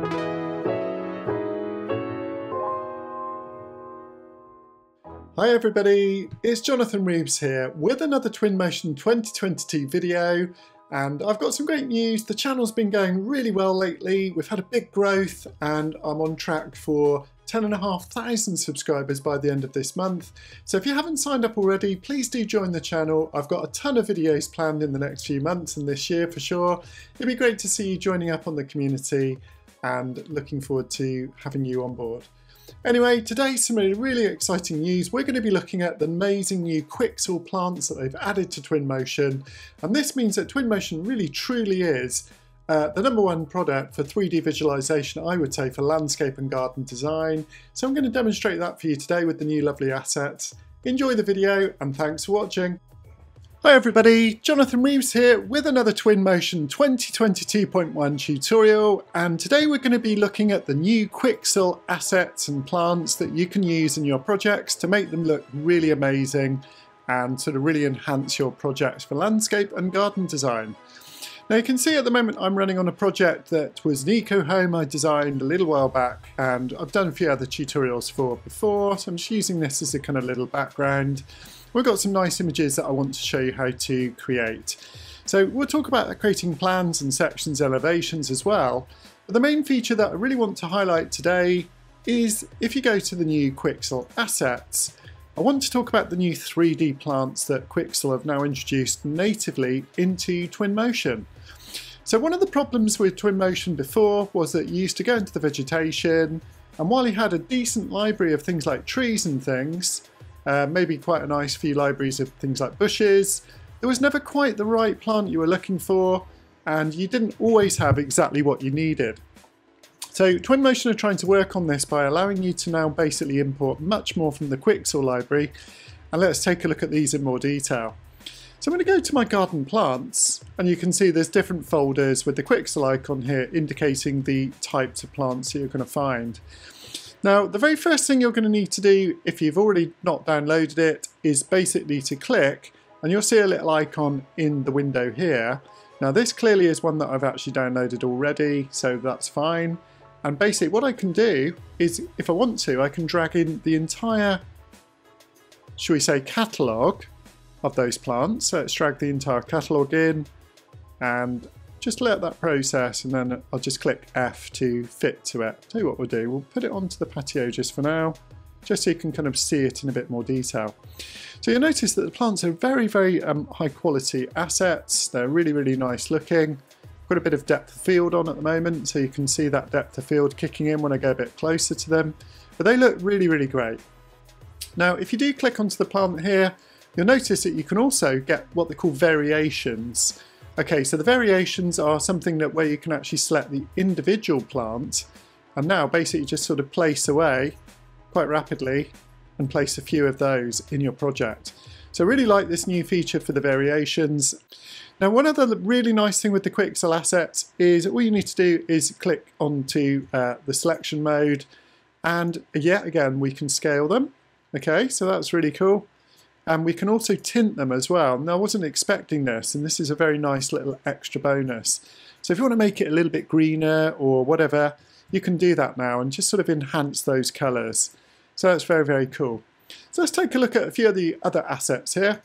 Hi everybody, it's Jonathan Reeves here with another Twinmotion 2022 video and I've got some great news. The channel's been going really well lately. We've had a big growth and I'm on track for 10,500 subscribers by the end of this month. So if you haven't signed up already, please do join the channel. I've got a ton of videos planned in the next few months and this year for sure. It'd be great to see you joining up on the community and looking forward to having you on board. Anyway, today some really exciting news. We're going to be looking at the amazing new Quixel plants that they've added to Twinmotion. And this means that Twinmotion really truly is uh, the number one product for 3D visualization, I would say, for landscape and garden design. So I'm going to demonstrate that for you today with the new lovely assets. Enjoy the video and thanks for watching. Hi everybody, Jonathan Reeves here with another Twinmotion 2022.1 tutorial and today we're going to be looking at the new Quixel assets and plants that you can use in your projects to make them look really amazing and sort of really enhance your projects for landscape and garden design. Now you can see at the moment I'm running on a project that was an eco home I designed a little while back and I've done a few other tutorials for before so I'm just using this as a kind of little background. We've got some nice images that I want to show you how to create. So we'll talk about creating plans and sections elevations as well. But the main feature that I really want to highlight today is if you go to the new Quixel assets, I want to talk about the new 3D plants that Quixel have now introduced natively into Twinmotion. So one of the problems with Twinmotion before was that you used to go into the vegetation and while you had a decent library of things like trees and things, uh, maybe quite a nice few libraries of things like bushes. There was never quite the right plant you were looking for, and you didn't always have exactly what you needed. So Twinmotion are trying to work on this by allowing you to now basically import much more from the Quixel library. And let's take a look at these in more detail. So I'm going to go to my garden plants and you can see there's different folders with the Quixel icon here indicating the types of plants that you're going to find. Now, the very first thing you're going to need to do, if you've already not downloaded it, is basically to click, and you'll see a little icon in the window here. Now, this clearly is one that I've actually downloaded already, so that's fine. And basically what I can do is, if I want to, I can drag in the entire, shall we say, catalogue of those plants. So let's drag the entire catalogue in, and just let that process and then I'll just click F to fit to it. Tell you what we'll do, we'll put it onto the patio just for now, just so you can kind of see it in a bit more detail. So you'll notice that the plants are very, very um, high quality assets. They're really, really nice looking. Got a bit of depth of field on at the moment, so you can see that depth of field kicking in when I go a bit closer to them. But they look really, really great. Now, if you do click onto the plant here, you'll notice that you can also get what they call variations. Okay, so the variations are something that where you can actually select the individual plant and now basically just sort of place away quite rapidly and place a few of those in your project. So I really like this new feature for the variations. Now one other really nice thing with the Quixel assets is all you need to do is click onto uh, the selection mode and yet again we can scale them. Okay, so that's really cool and we can also tint them as well. Now I wasn't expecting this and this is a very nice little extra bonus. So if you want to make it a little bit greener or whatever, you can do that now and just sort of enhance those colours. So that's very, very cool. So let's take a look at a few of the other assets here.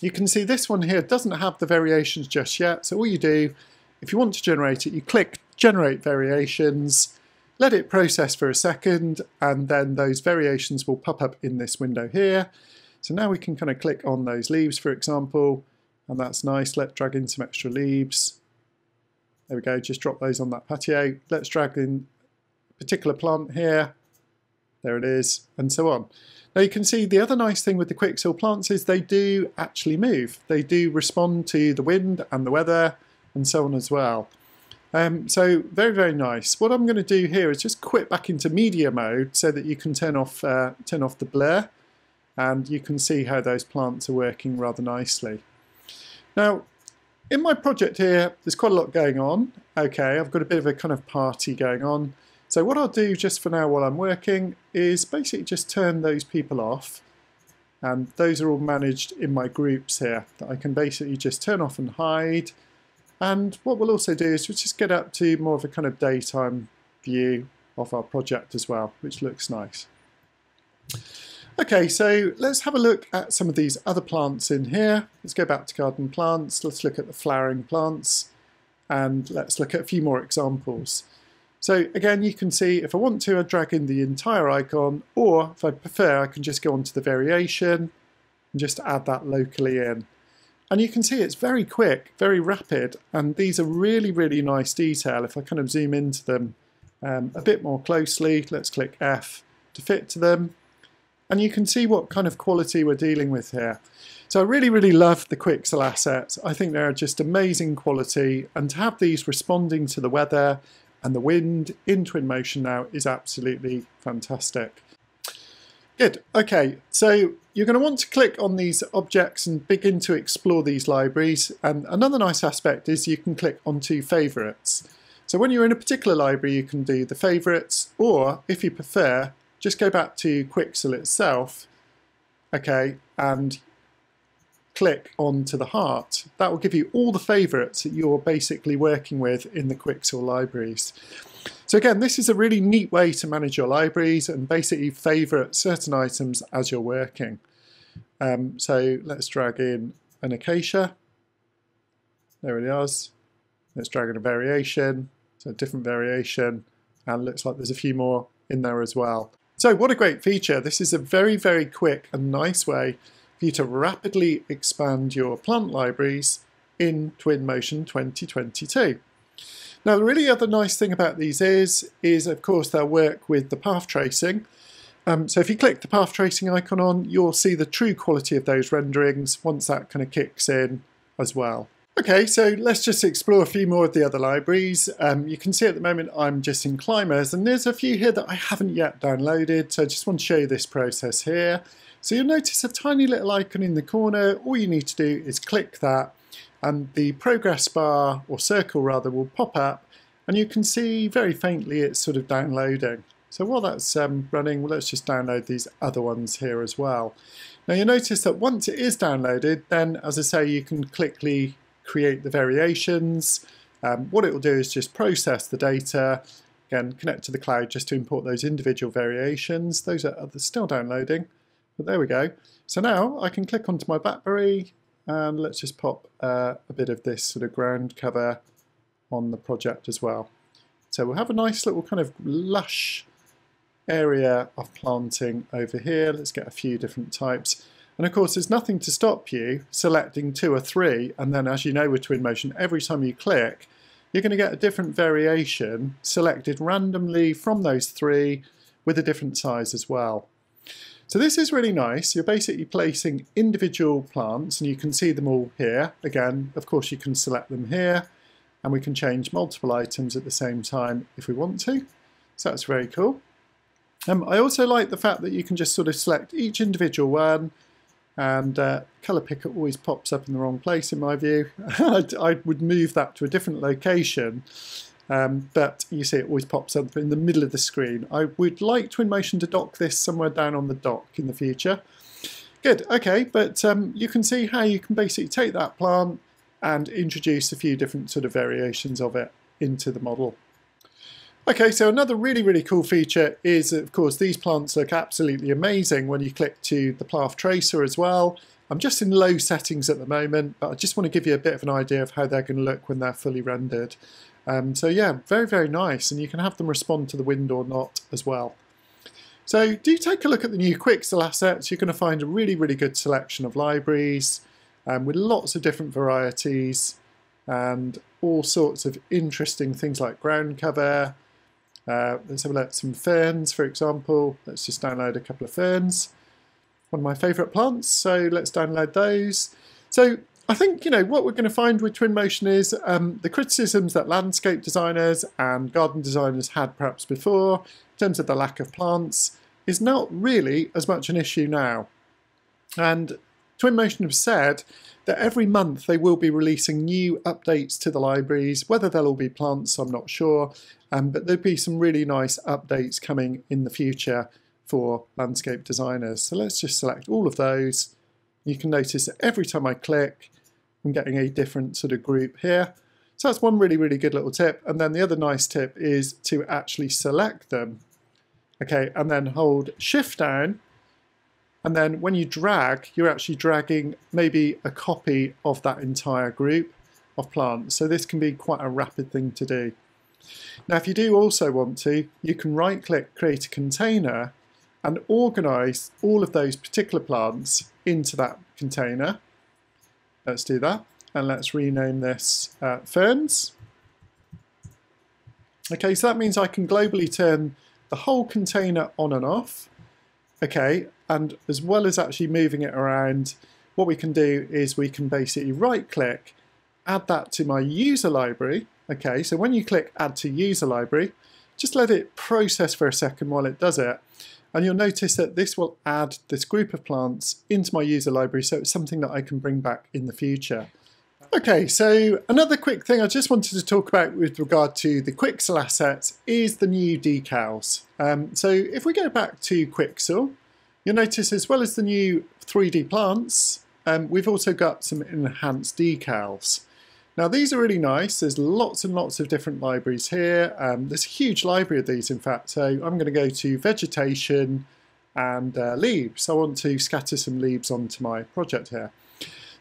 You can see this one here doesn't have the variations just yet. So all you do, if you want to generate it, you click generate variations, let it process for a second, and then those variations will pop up in this window here. So now we can kind of click on those leaves, for example, and that's nice. Let's drag in some extra leaves. There we go, just drop those on that patio. Let's drag in a particular plant here. There it is, and so on. Now you can see the other nice thing with the Quixel plants is they do actually move. They do respond to the wind and the weather and so on as well. Um, so very, very nice. What I'm going to do here is just quit back into media mode so that you can turn off, uh, turn off the blur and you can see how those plants are working rather nicely. Now, in my project here, there's quite a lot going on. Okay, I've got a bit of a kind of party going on. So what I'll do just for now while I'm working is basically just turn those people off. And those are all managed in my groups here that I can basically just turn off and hide. And what we'll also do is we'll just get up to more of a kind of daytime view of our project as well, which looks nice. Okay, so let's have a look at some of these other plants in here. Let's go back to garden plants. Let's look at the flowering plants and let's look at a few more examples. So again, you can see if I want to, I drag in the entire icon, or if I prefer, I can just go onto the variation and just add that locally in. And you can see it's very quick, very rapid, and these are really, really nice detail. If I kind of zoom into them um, a bit more closely, let's click F to fit to them, and you can see what kind of quality we're dealing with here. So I really, really love the Quixel assets. I think they're just amazing quality, and to have these responding to the weather and the wind in Twinmotion now is absolutely fantastic. Good, okay, so you're going to want to click on these objects and begin to explore these libraries. And another nice aspect is you can click onto favourites. So when you're in a particular library, you can do the favourites, or if you prefer, just go back to Quixel itself, okay, and click onto the heart. That will give you all the favourites that you're basically working with in the Quixel libraries. So again, this is a really neat way to manage your libraries and basically favourite certain items as you're working. Um, so let's drag in an acacia. There it is. Let's drag in a variation, so a different variation, and looks like there's a few more in there as well. So what a great feature. This is a very, very quick and nice way for you to rapidly expand your plant libraries in Twinmotion 2022. Now the really other nice thing about these is, is of course they'll work with the path tracing. Um, so if you click the path tracing icon on, you'll see the true quality of those renderings once that kind of kicks in as well. Okay, so let's just explore a few more of the other libraries. Um, you can see at the moment I'm just in Climbers, and there's a few here that I haven't yet downloaded, so I just want to show you this process here. So you'll notice a tiny little icon in the corner. All you need to do is click that and the progress bar, or circle rather, will pop up and you can see very faintly it's sort of downloading. So while that's um, running, well, let's just download these other ones here as well. Now you'll notice that once it is downloaded, then as I say, you can quickly create the variations. Um, what it will do is just process the data, again, connect to the cloud just to import those individual variations. Those are still downloading, but there we go. So now I can click onto my BlackBerry and let's just pop uh, a bit of this sort of ground cover on the project as well. So we'll have a nice little kind of lush area of planting over here. Let's get a few different types. And of course, there's nothing to stop you selecting two or three. And then as you know with Twinmotion, every time you click, you're going to get a different variation selected randomly from those three with a different size as well. So this is really nice. You're basically placing individual plants and you can see them all here. Again, of course you can select them here and we can change multiple items at the same time if we want to. So that's very cool. Um, I also like the fact that you can just sort of select each individual one and uh, colour picker always pops up in the wrong place in my view. I would move that to a different location um, but you see it always pops up in the middle of the screen. I would like Twinmotion to dock this somewhere down on the dock in the future. Good, okay, but um, you can see how you can basically take that plant and introduce a few different sort of variations of it into the model. Okay, so another really, really cool feature is, of course, these plants look absolutely amazing when you click to the path tracer as well. I'm just in low settings at the moment, but I just want to give you a bit of an idea of how they're going to look when they're fully rendered. Um, so yeah, very, very nice. And you can have them respond to the wind or not as well. So do take a look at the new Quixel assets. You're going to find a really, really good selection of libraries um, with lots of different varieties and all sorts of interesting things like ground cover. Uh, let's have a look at some ferns, for example. Let's just download a couple of ferns. One of my favourite plants, so let's download those. So I think, you know, what we're going to find with Twinmotion is um, the criticisms that landscape designers and garden designers had perhaps before, in terms of the lack of plants, is not really as much an issue now. And Twinmotion have said that every month they will be releasing new updates to the libraries. Whether they'll all be plants, I'm not sure, um, but there'll be some really nice updates coming in the future for landscape designers. So let's just select all of those. You can notice that every time I click, I'm getting a different sort of group here. So that's one really, really good little tip. And then the other nice tip is to actually select them. Okay, and then hold shift down. And then when you drag, you're actually dragging maybe a copy of that entire group of plants. So this can be quite a rapid thing to do. Now, if you do also want to, you can right click, create a container and organize all of those particular plants into that container. Let's do that. And let's rename this uh, ferns. Okay, so that means I can globally turn the whole container on and off. Okay, and as well as actually moving it around, what we can do is we can basically right click, add that to my user library. Okay, so when you click add to user library, just let it process for a second while it does it. And you'll notice that this will add this group of plants into my user library so it's something that I can bring back in the future. Okay, so another quick thing I just wanted to talk about with regard to the Quixel assets is the new decals. Um, so if we go back to Quixel, you'll notice as well as the new 3D plants, um, we've also got some enhanced decals. Now these are really nice, there's lots and lots of different libraries here, um, there's a huge library of these in fact, so I'm going to go to vegetation and uh, leaves. I want to scatter some leaves onto my project here.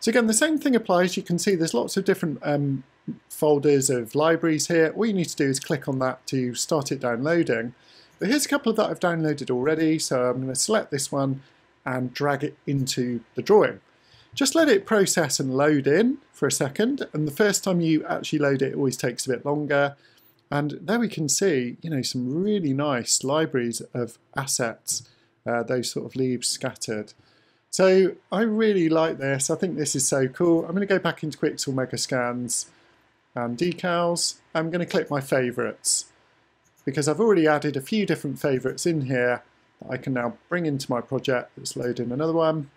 So again, the same thing applies. You can see there's lots of different um, folders of libraries here. All you need to do is click on that to start it downloading. But here's a couple of that I've downloaded already. So I'm going to select this one and drag it into the drawing. Just let it process and load in for a second. And the first time you actually load it, it always takes a bit longer. And there we can see, you know, some really nice libraries of assets, uh, those sort of leaves scattered. So I really like this. I think this is so cool. I'm going to go back into Quixel Megascans and decals. I'm going to click my favorites because I've already added a few different favorites in here that I can now bring into my project. Let's load in another one.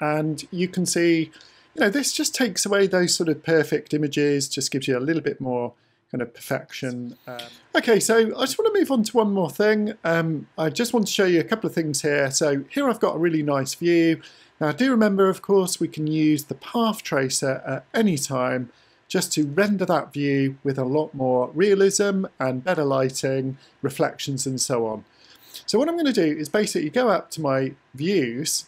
And you can see, you know, this just takes away those sort of perfect images, just gives you a little bit more kind of perfection. Um, okay, so I just want to move on to one more thing. Um, I just want to show you a couple of things here. So here I've got a really nice view. Now do remember, of course, we can use the path tracer at any time just to render that view with a lot more realism and better lighting, reflections and so on. So what I'm going to do is basically go up to my views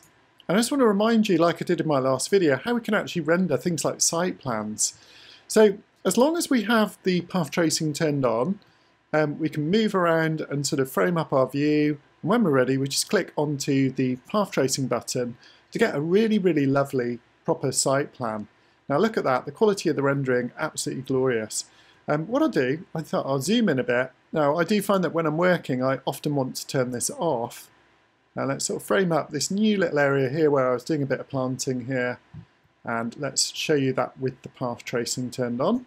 and I just want to remind you, like I did in my last video, how we can actually render things like site plans. So as long as we have the path tracing turned on, um, we can move around and sort of frame up our view. And when we're ready, we just click onto the path tracing button to get a really, really lovely proper site plan. Now look at that, the quality of the rendering, absolutely glorious. Um, what I'll do, I thought I'll zoom in a bit. Now I do find that when I'm working, I often want to turn this off. Now let's sort of frame up this new little area here where I was doing a bit of planting here. And let's show you that with the path tracing turned on.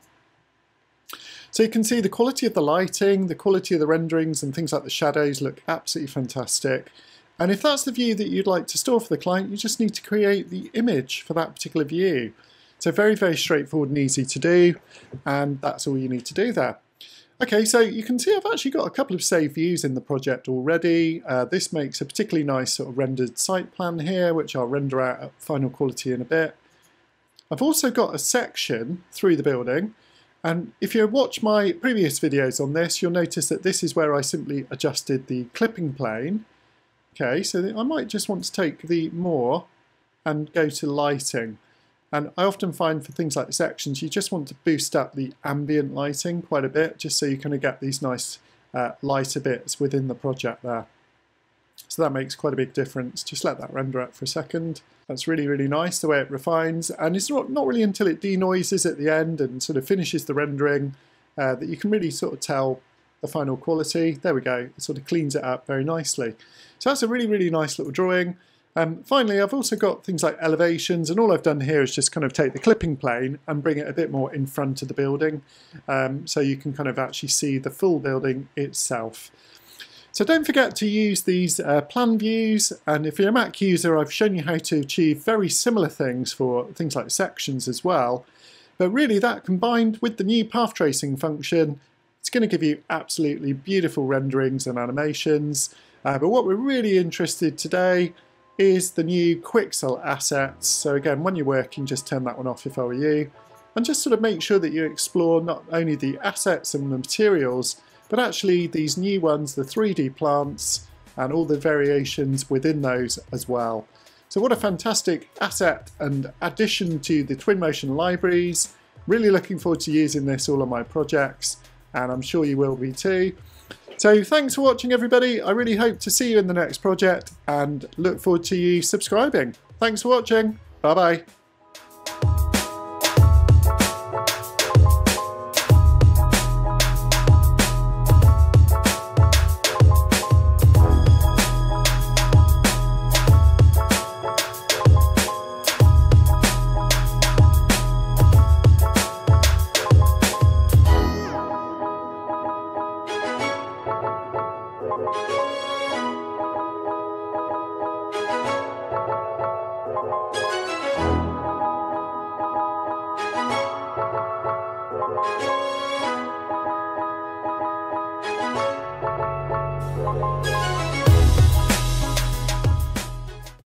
So you can see the quality of the lighting, the quality of the renderings and things like the shadows look absolutely fantastic. And if that's the view that you'd like to store for the client, you just need to create the image for that particular view. So very, very straightforward and easy to do. And that's all you need to do there. Okay, so you can see I've actually got a couple of saved views in the project already. Uh, this makes a particularly nice sort of rendered site plan here, which I'll render out at final quality in a bit. I've also got a section through the building and if you watch my previous videos on this, you'll notice that this is where I simply adjusted the clipping plane. Okay, so I might just want to take the more and go to lighting. And I often find for things like sections, you just want to boost up the ambient lighting quite a bit, just so you kind of get these nice uh, lighter bits within the project there. So that makes quite a big difference. Just let that render out for a second. That's really, really nice the way it refines. And it's not, not really until it denoises at the end and sort of finishes the rendering uh, that you can really sort of tell the final quality. There we go. It sort of cleans it up very nicely. So that's a really, really nice little drawing. Um, finally, I've also got things like elevations, and all I've done here is just kind of take the clipping plane and bring it a bit more in front of the building, um, so you can kind of actually see the full building itself. So don't forget to use these uh, plan views and if you're a Mac user I've shown you how to achieve very similar things for things like sections as well. But really that combined with the new path tracing function it's going to give you absolutely beautiful renderings and animations. Uh, but what we're really interested today is the new Quixel assets. So again, when you're working, just turn that one off if I were you. and just sort of make sure that you explore not only the assets and the materials, but actually these new ones, the 3D plants, and all the variations within those as well. So what a fantastic asset and addition to the Twinmotion libraries. Really looking forward to using this all on my projects and I'm sure you will be too. So thanks for watching everybody. I really hope to see you in the next project and look forward to you subscribing. Thanks for watching. Bye bye.